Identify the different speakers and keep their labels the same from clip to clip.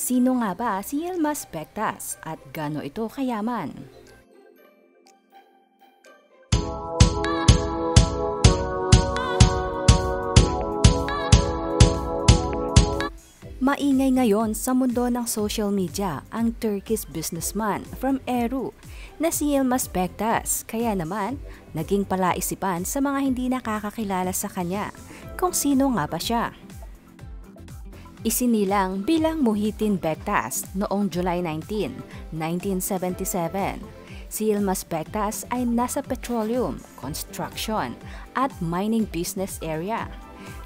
Speaker 1: Sino nga ba si Yilmaz Bectas at gano ito kayaman? Maingay ngayon sa mundo ng social media ang Turkish businessman from Eru na si Yilmaz Bektas. Kaya naman, naging palaisipan sa mga hindi nakakakilala sa kanya kung sino nga ba siya. Isinilang bilang Muhitin Bektas noong July 19, 1977. Si Yilmaz Bektas ay nasa petroleum, construction at mining business area.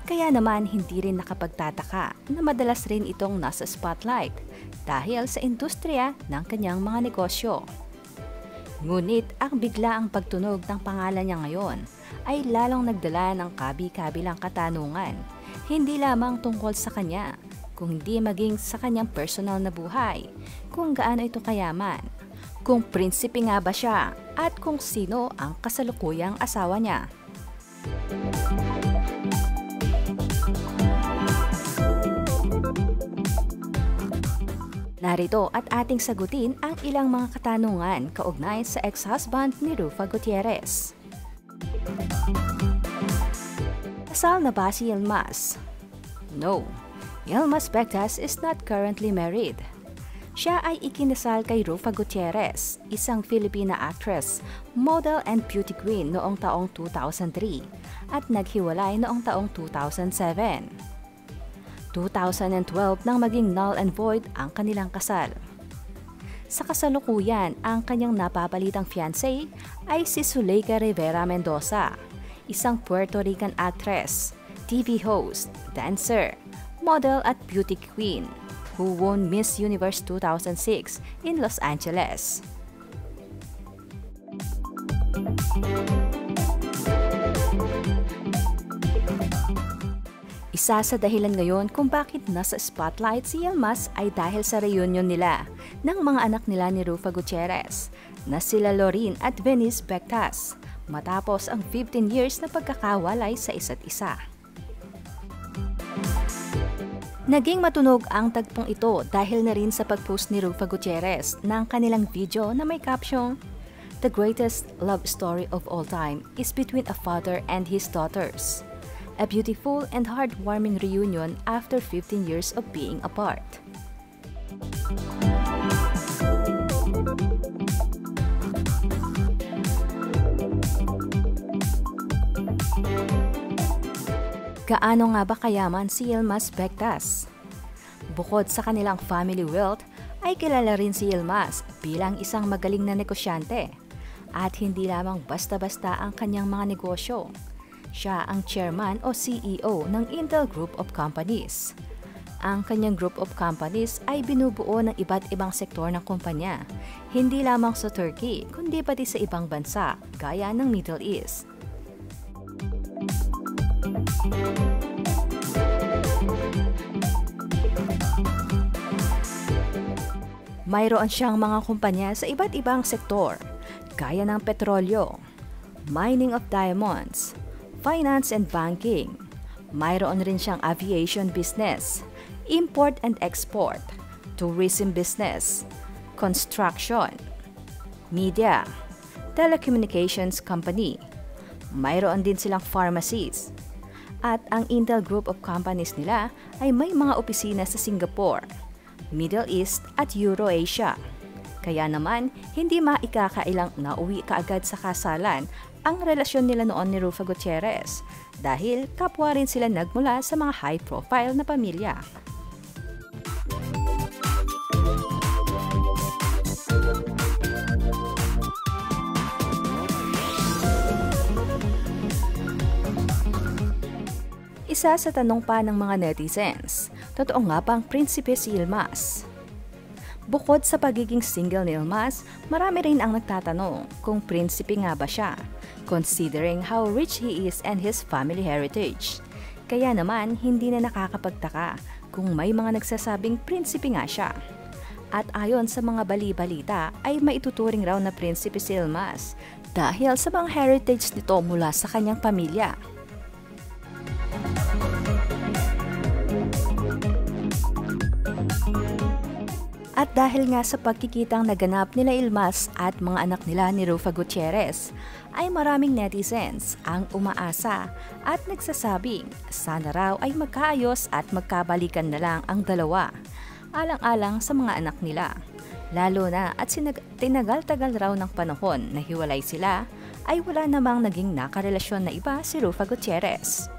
Speaker 1: Kaya naman hindi rin nakapagtataka na madalas rin itong nasa spotlight dahil sa industriya ng kanyang mga negosyo. Ngunit ang bigla ang pagtunog ng pangalan niya ngayon ay lalong nagdala ng kabi-kabilang katanungan, hindi lamang tungkol sa kanya, kung hindi maging sa kanyang personal na buhay, kung gaano ito kayaman, kung prinsipe nga ba siya, at kung sino ang kasalukuyang asawa niya. Narito at ating sagutin ang ilang mga katanungan kaugnay sa ex-husband ni Rufa Gutierrez. Kasal na ba si Yilmaz? No. Yilmaz Bectas is not currently married. Siya ay ikinasal kay Rufa Gutierrez, isang Filipina actress, model and beauty queen noong taong 2003 at naghiwalay noong taong 2007. 2012 nang maging null and void ang kanilang kasal. Sa kasalukuyan, ang kanyang napapalitang fiancé ay si Zuleika Rivera Mendoza, isang Puerto Rican actress, TV host, dancer, model at beauty queen who won Miss Universe 2006 in Los Angeles. Isa sa dahilan ngayon kung bakit nasa spotlight si Yilmaz ay dahil sa reunion nila ng mga anak nila ni Rufa Gutierrez na sila Lorin at Venice Bectas matapos ang 15 years na pagkakawalay sa isa't isa. Naging matunog ang tagpong ito dahil na rin sa pagpost ni Rufa Gutierrez ng kanilang video na may caption, The greatest love story of all time is between a father and his daughters a beautiful and heartwarming reunion after 15 years of being apart. Gaano nga ba kayaman si Yilmaz Bectas? Bukod sa kanilang family wealth, ay kilala rin si Yilmaz bilang isang magaling na negosyante at hindi lamang basta-basta ang kanyang mga negosyo siya ang chairman o CEO ng Intel Group of Companies. Ang kanyang group of companies ay binubuo ng iba't ibang sektor ng kumpanya, hindi lamang sa Turkey kundi pati sa ibang bansa gaya ng Middle East. Mayroon siyang mga kumpanya sa iba't ibang sektor, gaya ng petrolyo, mining of diamonds, finance and banking. Mayroon rin siyang aviation business, import and export, tourism business, construction, media, telecommunications company. Mayroon din silang pharmacies. At ang Intel Group of Companies nila ay may mga opisina sa Singapore, Middle East at Eurasia. Kaya naman, hindi maikakailang nauwi kaagad sa kasalan ang relasyon nila noon ni Rufa Gutierrez dahil kapwa rin sila nagmula sa mga high-profile na pamilya. Isa sa tanong pa ng mga netizens, totoo nga bang Prinsipe si Ilmas? Bukod sa pagiging single ni Ilmas, marami rin ang nagtatanong kung prinsipe nga ba siya, considering how rich he is and his family heritage. Kaya naman, hindi na nakakapagtaka kung may mga nagsasabing prinsipe nga siya. At ayon sa mga bali-balita ay maituturing raw na prinsipe si Ilmas dahil sa mga heritage nito mula sa kanyang pamilya. At dahil nga sa pagkikitang naganap nila Ilmas at mga anak nila ni Rufa Gutierrez, ay maraming netizens ang umaasa at nagsasabing sana raw ay magkaayos at magkabalikan na lang ang dalawa, alang-alang sa mga anak nila. Lalo na at tinagal-tagal raw ng panahon na hiwalay sila, ay wala namang naging nakarelasyon na iba si Rufa Gutierrez.